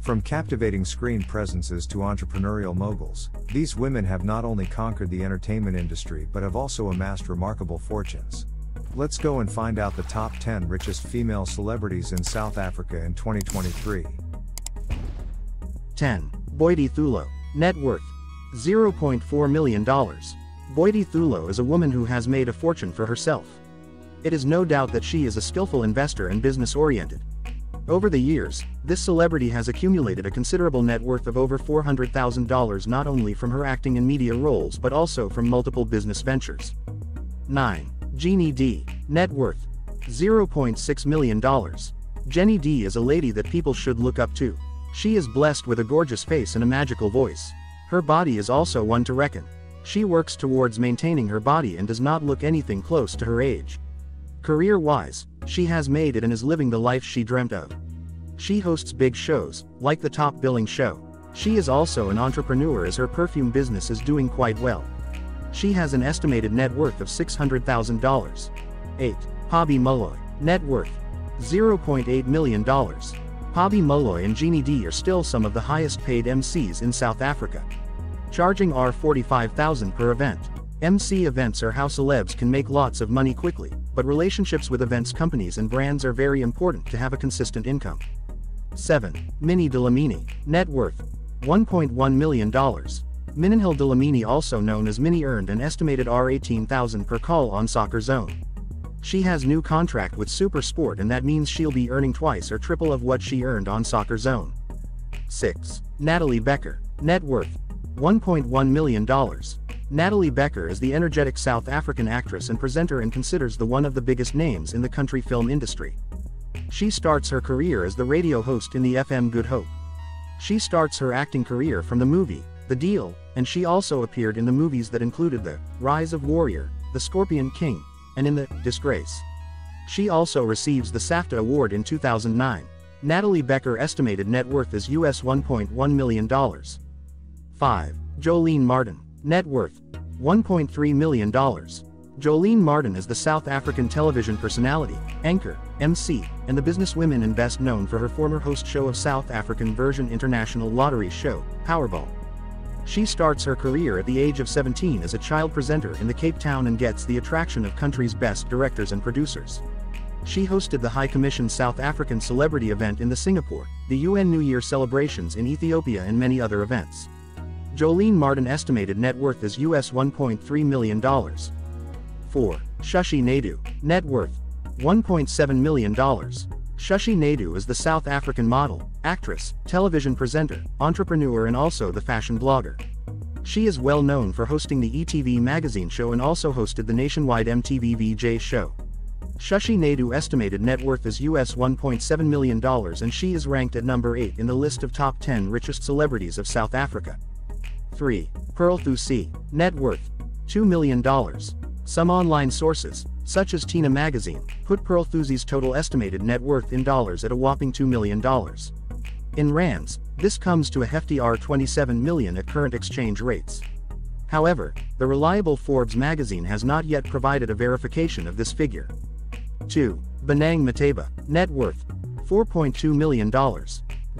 From captivating screen presences to entrepreneurial moguls, these women have not only conquered the entertainment industry but have also amassed remarkable fortunes. Let's go and find out the top 10 richest female celebrities in South Africa in 2023. 10. Boity Thulo. Net worth $0.4 million. Boity Thulo is a woman who has made a fortune for herself. It is no doubt that she is a skillful investor and business oriented. Over the years, this celebrity has accumulated a considerable net worth of over $400,000 not only from her acting and media roles but also from multiple business ventures. 9. Jeannie D. Net worth $0.6 million. Jeannie D is a lady that people should look up to. She is blessed with a gorgeous face and a magical voice. Her body is also one to reckon. She works towards maintaining her body and does not look anything close to her age. Career-wise, she has made it and is living the life she dreamt of. She hosts big shows, like the top billing show. She is also an entrepreneur as her perfume business is doing quite well. She has an estimated net worth of $600,000. 8. Pabi Moloi. Net worth $0.8 million. Pabi Moloi and Jeannie D are still some of the highest paid MCs in South Africa. Charging R45,000 per event. MC events are how celebs can make lots of money quickly, but relationships with events companies and brands are very important to have a consistent income. 7. Minnie Dlamini. Net worth $1.1 million. Minenhle Dlamini also known as Minnie earned an estimated R18,000 per call on Soccer Zone. She has new contract with Super Sport and that means she'll be earning twice or triple of what she earned on Soccer Zone. 6. Natalie Becker. Net worth $1.1 million. Natalie Becker is the energetic South African actress and presenter and considers the one of the biggest names in the country film industry. She starts her career as the radio host in the FM Good Hope. She starts her acting career from the movie, The Deal, and she also appeared in the movies that included The Rise of Warrior, The Scorpion King, and in The Disgrace. She also receives the SAFTA Award in 2009. Natalie Becker estimated net worth is US $1.1 million. 5. Jolene Martin. Net worth $1.3 million. Jolene Martin is the South African television personality, anchor, MC, and the businesswoman and best known for her former host show of South African version international lottery show, Powerball. She starts her career at the age of 17 as a child presenter in the Cape Town and gets the attraction of country's best directors and producers. She hosted the High Commission South African celebrity event in the Singapore, the UN New Year celebrations in Ethiopia and many other events. Jolene Martin estimated net worth is US $1.3 million. 4. Shashi Naidoo. Net worth $1.7 million. Shashi Naidoo is the South African model, actress, television presenter, entrepreneur and also the fashion blogger. She is well known for hosting the ETV magazine show and also hosted the nationwide MTV VJ show. Shashi Naidoo estimated net worth is US $1.7 million and she is ranked at number 8 in the list of top 10 richest celebrities of South Africa. 3. Pearl Thusi. Net worth $2 million. Some online sources, such as Tina Magazine, put Pearl Thusi's total estimated net worth in dollars at a whopping $2 million. In rands, this comes to a hefty R27 million at current exchange rates. However, the reliable Forbes magazine has not yet provided a verification of this figure. 2. Bonang Matheba, Net worth $4.2 million.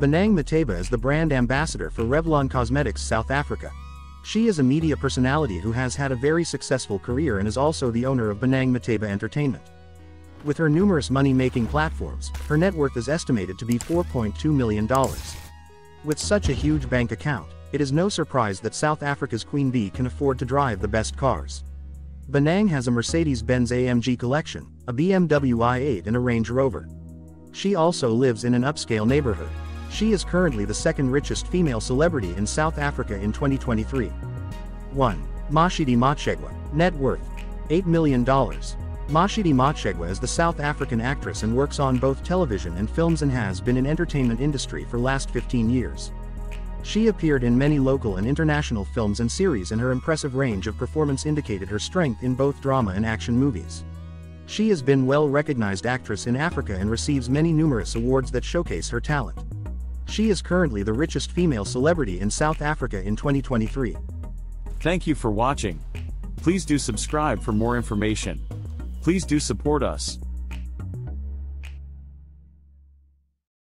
Bonang Matheba is the brand ambassador for Revlon Cosmetics South Africa. She is a media personality who has had a very successful career and is also the owner of Bonang Matheba Entertainment. With her numerous money-making platforms, her net worth is estimated to be $4.2 million. With such a huge bank account, it is no surprise that South Africa's Queen Bee can afford to drive the best cars. Bonang has a Mercedes-Benz AMG collection, a BMW i8 and a Range Rover. She also lives in an upscale neighborhood. She is currently the second richest female celebrity in South Africa in 2023. 1. Moshidi Motshegwa. Net worth $8 million. Moshidi Motshegwa is the South African actress and works on both television and films and has been in entertainment industry for last 15 years. She appeared in many local and international films and series and her impressive range of performance indicated her strength in both drama and action movies. She has been well-recognized actress in Africa and receives many numerous awards that showcase her talent. She is currently the richest female celebrity in South Africa in 2023. Thank you for watching. Please do subscribe for more information. Please do support us.